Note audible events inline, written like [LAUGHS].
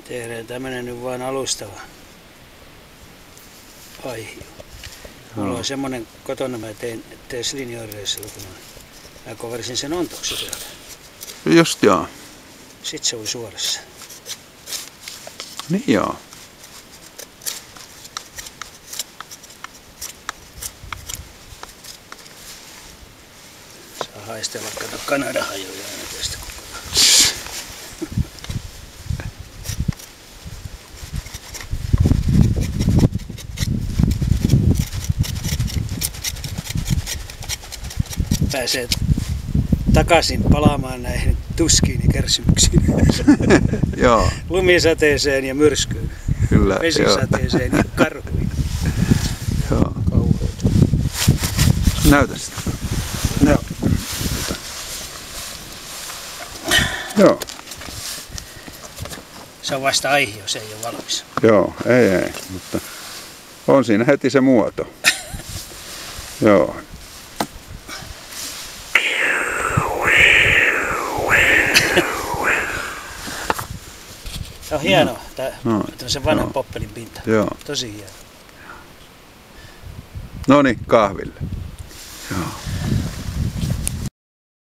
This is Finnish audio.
Tehdään tämmönen nyt vaan alustava aihio. Mulla on semmonen kotona, mä tein Teslinjoreisilla, kun mä koversin sen ontoksi sieltä. Just joo. Sitten se oli suorassa. Niin joo. Saa haistella, kato Kanadan hajoja aina tästä kokonaan. Pääsee takaisin palaamaan näihin tuskiin ja kärsimyksiin. [LAUGHS] joo, Lumisateeseen ja myrskyyn. kyllä. Joo. Vesisateeseen ja karhuihin. joo. Kauheita. Näytä sitä. No, Joo. se on vasta aihio, se ei ole valmis. Joo, ei ei, mutta on siinä heti se muoto. [LAUGHS] Joo, Tämä on hieno, tämä, No, tämmöisen vanhan joo. poppelin pinta. joo. Tosi hieno. No niin, kahville.